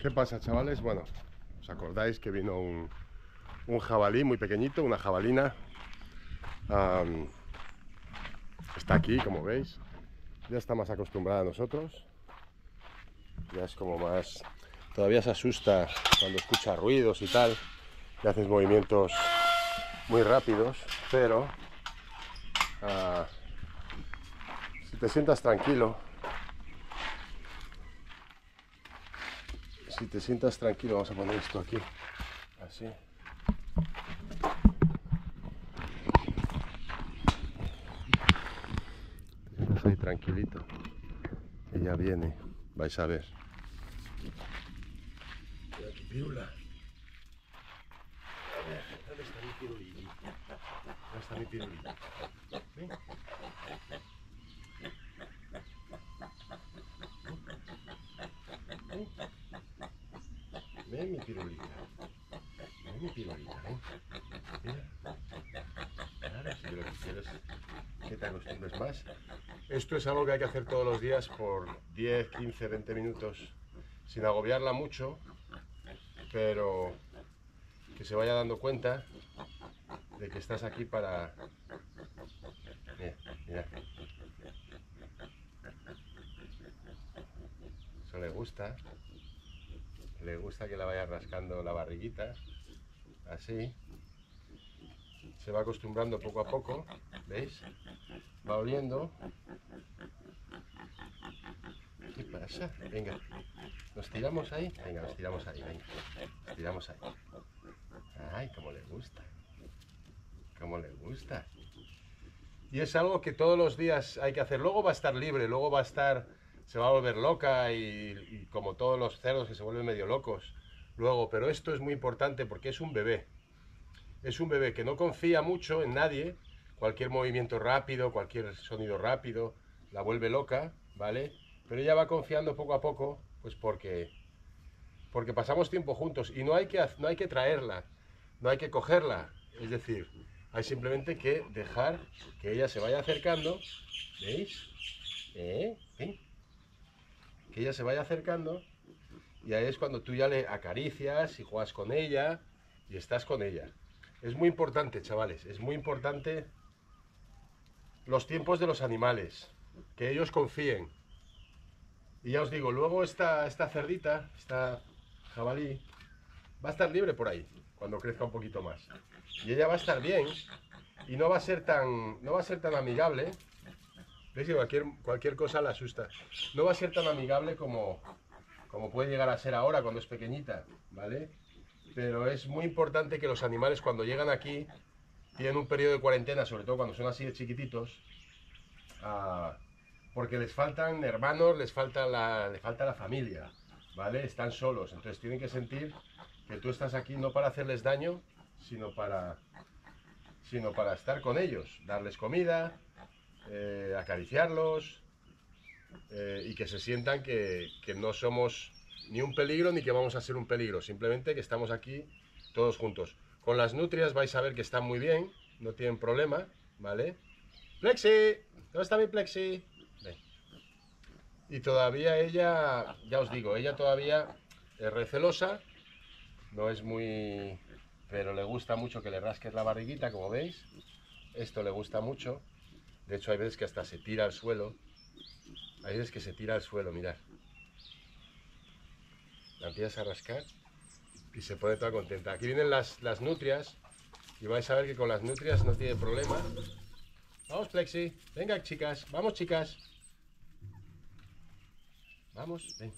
¿Qué pasa, chavales? Bueno, ¿os acordáis que vino un, un jabalí muy pequeñito, una jabalina? Está aquí, como veis. Ya está más acostumbrada a nosotros. Ya es como más... Todavía se asusta cuando escucha ruidos y tal. Y haces movimientos muy rápidos, pero... ah, si te sientas tranquilo, si te sientas tranquilo, vamos a poner esto aquí, así. Ahí tranquilito. Ella viene, vais a ver. Mira tu pirula. A ver, ¿dónde está mi pirulilla? ¿Dónde está mi pirulilla? Ven. Ven mi pirulita. Ven mi pirulita, ven. Mira. Ahora si lo quieres que te acostumbres más. Esto es algo que hay que hacer todos los días por 10, 15, 20 minutos sin agobiarla mucho, pero que se vaya dando cuenta de que estás aquí para... Mira, mira. Eso le gusta. Le gusta que la vaya rascando la barriguita. Así. Se va acostumbrando poco a poco. ¿Veis? Va oliendo. ¿Qué pasa? Venga. ¿Nos tiramos ahí? Venga, nos tiramos ahí. Venga. Nos tiramos ahí. Ay, cómo le gusta. Cómo le gusta. Y es algo que todos los días hay que hacer. Luego va a estar libre, luego va a estar, se va a volver loca y, como todos los cerdos que se vuelven medio locos luego. Pero esto es muy importante porque es un bebé. Es un bebé que no confía mucho en nadie. Cualquier movimiento rápido, cualquier sonido rápido, la vuelve loca, ¿vale? Pero ella va confiando poco a poco, pues porque, porque pasamos tiempo juntos y no hay que, no hay que traerla, no hay que cogerla. Es decir, hay simplemente que dejar que ella se vaya acercando, ¿veis? ¿Eh? ¿Ven? Que ella se vaya acercando y ahí es cuando tú ya le acaricias y juegas con ella y estás con ella. Es muy importante, chavales, es muy importante los tiempos de los animales, que ellos confíen. Y ya os digo, luego esta, esta cerdita, esta jabalí, va a estar libre por ahí, cuando crezca un poquito más. Y ella va a estar bien y no va a ser tan, no va a ser tan amigable. ¿Veis que cualquier, cualquier cosa la asusta? No va a ser tan amigable como, como puede llegar a ser ahora cuando es pequeñita, ¿vale? Pero es muy importante que los animales cuando llegan aquí tienen un periodo de cuarentena, sobre todo cuando son así de chiquititos, ah, porque les faltan hermanos, les falta la, les falta la familia, ¿vale? Están solos, entonces tienen que sentir que tú estás aquí no para hacerles daño, sino para, sino para estar con ellos, darles comida, eh, acariciarlos eh, y que se sientan que, que no somos ni un peligro ni que vamos a ser un peligro, simplemente que estamos aquí todos juntos. Con las nutrias vais a ver que están muy bien, no tienen problema, ¿vale? Plexi, ¿dónde está mi Plexi? Y todavía ella, ya os digo, ella todavía es recelosa, no es muy... pero le gusta mucho que le rasques la barriguita, como veis. Esto le gusta mucho. De hecho, hay veces que hasta se tira al suelo. Hay veces que se tira al suelo, mirad. La empiezas a rascar y se pone toda contenta. Aquí vienen las, las nutrias y vais a ver que con las nutrias no tiene problema. Vamos, Plexi. Venga, chicas. Vamos, chicas. Vamos, ven.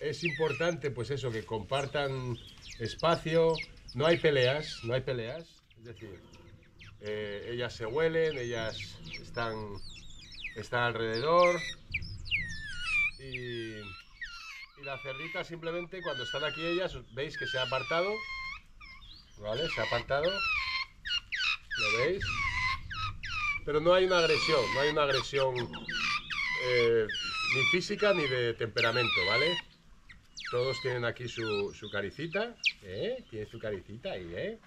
Es importante, pues eso, que compartan espacio. No hay peleas, no hay peleas. Es decir, eh, ellas se huelen, ellas están, están alrededor. Y, y la cerdita simplemente cuando están aquí ellas, veis que se ha apartado. ¿Vale? Se ha apartado. ¿Lo veis? Pero no hay una agresión, no hay una agresión eh, ni física ni de temperamento, ¿vale? Todos tienen aquí su, su caricita, ¿eh? Tiene su caricita ahí, ¿eh?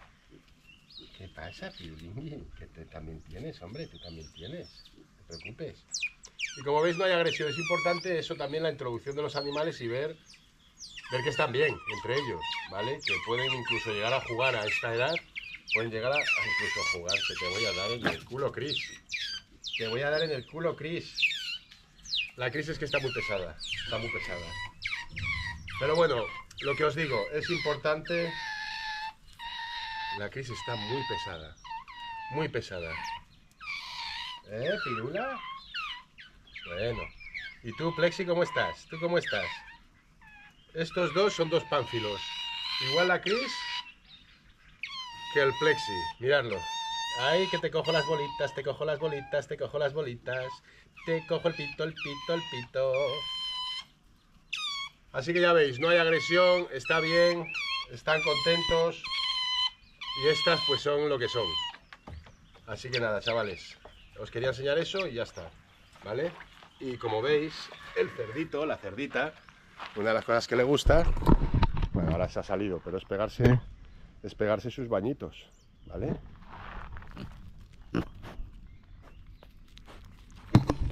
¿Qué pasa, Piolín? Que tú también tienes, hombre, tú también tienes. No te preocupes. Y como veis no hay agresión, es importante eso también la introducción de los animales y ver, ver que están bien entre ellos, ¿vale? Que pueden incluso llegar a jugar a esta edad, pueden llegar a, incluso jugar, que te voy a dar en el culo, Chris. Te voy a dar en el culo, Chris. La crisis es que está muy pesada, está muy pesada. Pero bueno, lo que os digo, es importante... La crisis está muy pesada, muy pesada. ¿Eh, Pirula? Bueno. ¿Y tú, Plexi, cómo estás? ¿Tú cómo estás? Estos dos son dos pánfilos. Igual la Cris que el Plexi. Miradlo. Ay, que te cojo las bolitas, te cojo las bolitas, te cojo las bolitas. Te cojo el pito, el pito, el pito. Así que ya veis, no hay agresión, está bien, están contentos. Y estas pues son lo que son. Así que nada, chavales. Os quería enseñar eso y ya está. ¿Vale? Y como veis, el cerdito, la cerdita, una de las cosas que le gusta, bueno, ahora se ha salido, pero es pegarse, es pegarse sus bañitos. ¿Vale?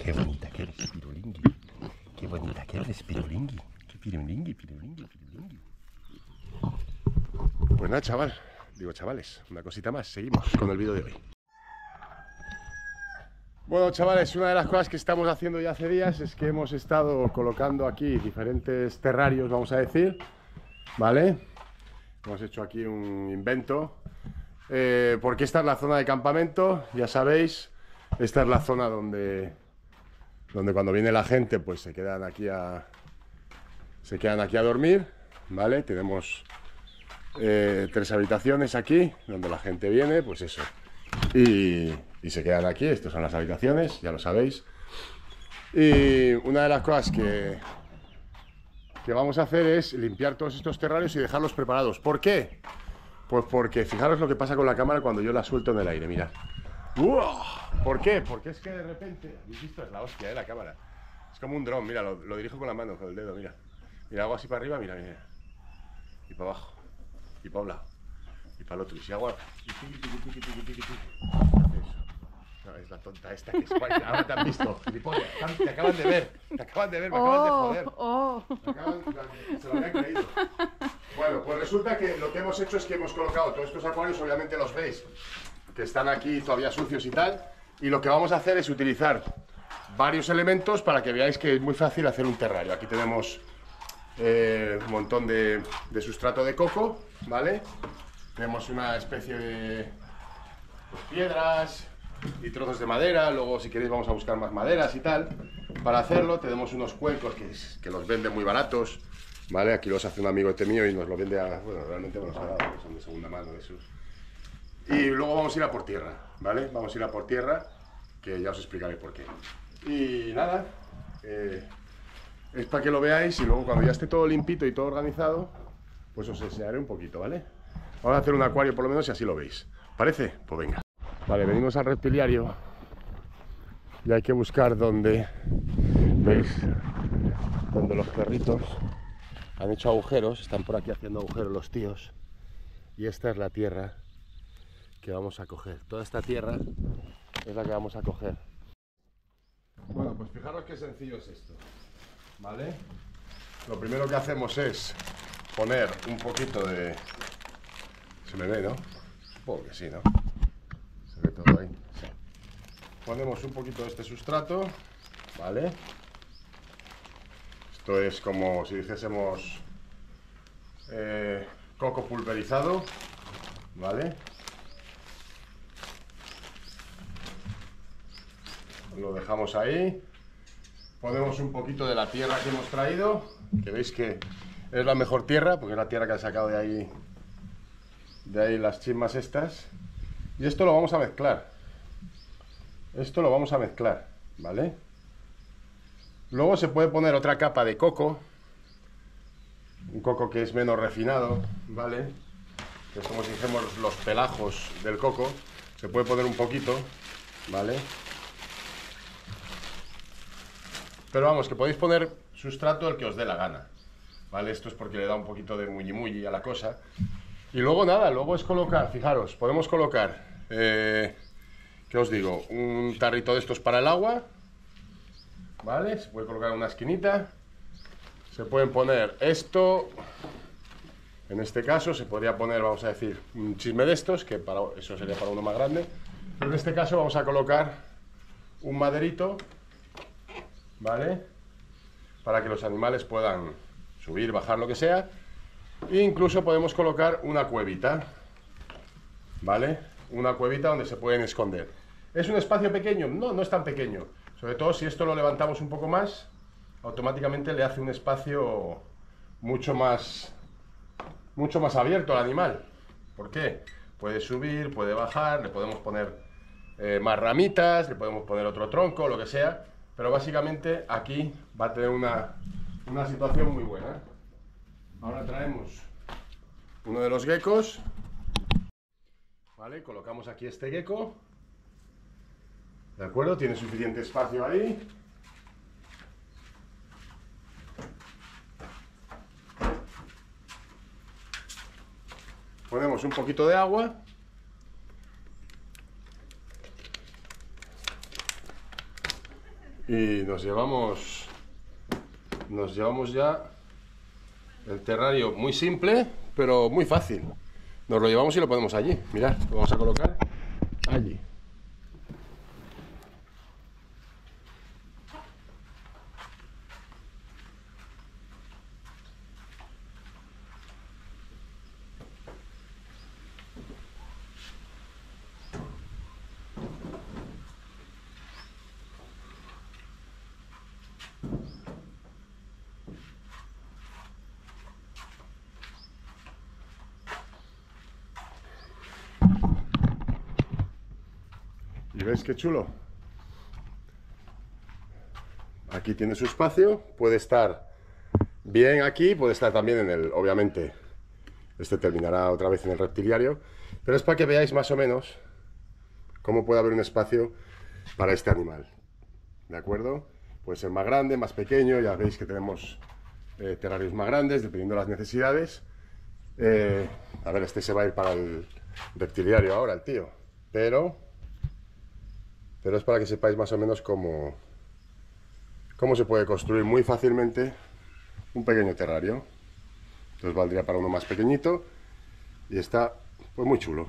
Qué bonita que eres, pirulingui. Qué bonita que eres, pirulingui. Qué pirulingui, pirulingui, pirulingui. Pues nada, chaval. Digo, chavales, una cosita más. Seguimos con el vídeo de hoy. Bueno, chavales, una de las cosas que estamos haciendo ya hace días es que hemos estado colocando aquí diferentes terrarios, vamos a decir, ¿vale? Hemos hecho aquí un invento, eh, porque esta es la zona de campamento, ya sabéis, esta es la zona donde donde cuando viene la gente pues se quedan aquí a se quedan aquí a dormir vale tenemos eh, tres habitaciones aquí donde la gente viene pues eso y, se quedan aquí estas son las habitaciones ya lo sabéis y una de las cosas que que vamos a hacer es limpiar todos estos terrarios y dejarlos preparados ¿por qué? pues porque fijaros lo que pasa con la cámara cuando yo la suelto en el aire mirad ¿Por qué? Porque es que de repente. ¿Habéis visto? Es la hostia de la cámara. Es como un dron, mira, lo, dirijo con la mano, con el dedo, mira. Mira, hago así para arriba, mira, mira. Y para abajo. Y para un lado. Y para el otro. Y si hago. No, es la tonta esta que es Ahora te han visto, Te acaban de ver. Te acaban de ver, me acaban de joder. Oh. se lo habían creído. Bueno, pues resulta que lo que hemos hecho es que hemos colocado todos estos acuarios, obviamente los veis que están aquí todavía sucios y tal. Y lo que vamos a hacer es utilizar varios elementos para que veáis que es muy fácil hacer un terrario. Aquí tenemos eh, un montón de, sustrato de coco, ¿vale? Tenemos una especie de pues, piedras y trozos de madera. Luego, si queréis, vamos a buscar más maderas y tal. Para hacerlo, tenemos unos cuencos que, que los venden muy baratos, ¿vale? Aquí los hace un amigo este mío y nos lo vende a... Bueno, realmente nos ha dado, son de segunda mano de esos. Y luego vamos a ir a por tierra, ¿vale? Vamos a ir a por tierra, que ya os explicaré por qué. Y nada, eh, es para que lo veáis y luego cuando ya esté todo limpito y todo organizado, pues os enseñaré un poquito, ¿vale? Vamos a hacer un acuario por lo menos y así lo veis. ¿Parece? Pues venga. Vale, venimos al reptiliario y hay que buscar donde, ¿veis? Donde los perritos han hecho agujeros, están por aquí haciendo agujeros los tíos. Y esta es la tierra que vamos a coger. Toda esta tierra es la que vamos a coger. Bueno, pues fijaros qué sencillo es esto. ¿Vale? Lo primero que hacemos es poner un poquito de... Se me ve, ¿no? Supongo que sí, ¿no? Se ve todo ahí. Ponemos un poquito de este sustrato, ¿vale? Esto es como si dijésemos eh, coco pulverizado, ¿vale? lo dejamos ahí. Ponemos un poquito de la tierra que hemos traído, que veis que es la mejor tierra, porque es la tierra que ha sacado de ahí, de ahí las chismas estas. Y esto lo vamos a mezclar. Esto lo vamos a mezclar, ¿vale? Luego se puede poner otra capa de coco, un coco que es menos refinado, ¿vale? Que es como si dijéramos los pelajos del coco. Se puede poner un poquito, ¿vale? Pero vamos, que podéis poner sustrato el que os dé la gana. ¿Vale? Esto es porque le da un poquito de muy muy a la cosa. Y luego nada, luego es colocar, fijaros, podemos colocar, eh, ¿qué os digo? Un tarrito de estos para el agua, ¿vale? Se puede colocar una esquinita. Se pueden poner esto, en este caso se podría poner, vamos a decir, un chisme de estos, que para, eso sería para uno más grande. Pero en este caso vamos a colocar un maderito, ¿vale? Para que los animales puedan subir, bajar, lo que sea. E incluso podemos colocar una cuevita, ¿vale? Una cuevita donde se pueden esconder. ¿Es un espacio pequeño? No, no es tan pequeño. Sobre todo si esto lo levantamos un poco más, automáticamente le hace un espacio mucho más mucho más abierto al animal. ¿Por qué? Puede subir, puede bajar, le podemos poner eh, más ramitas, le podemos poner otro tronco, lo que sea, pero básicamente aquí va a tener una, una situación muy buena. Ahora traemos uno de los geckos, ¿vale? Colocamos aquí este gecko, ¿de acuerdo? Tiene suficiente espacio ahí, ponemos un poquito de agua y nos llevamos nos llevamos ya el terrario muy simple pero muy fácil. Nos lo llevamos y lo ponemos allí. Mirad lo vamos a colocar allí ¿Y ves qué chulo? Aquí tiene su espacio, puede estar bien aquí, puede estar también en el, obviamente, este terminará otra vez en el reptiliario, pero es para que veáis más o menos cómo puede haber un espacio para este animal. ¿De acuerdo? Puede ser más grande, más pequeño, ya veis que tenemos eh, terrarios más grandes, dependiendo de las necesidades. Eh, a ver, este se va a ir para el reptiliario ahora, el tío. Pero pero es para que sepáis más o menos cómo, cómo se puede construir muy fácilmente un pequeño terrario. Entonces valdría para uno más pequeñito y está pues muy chulo.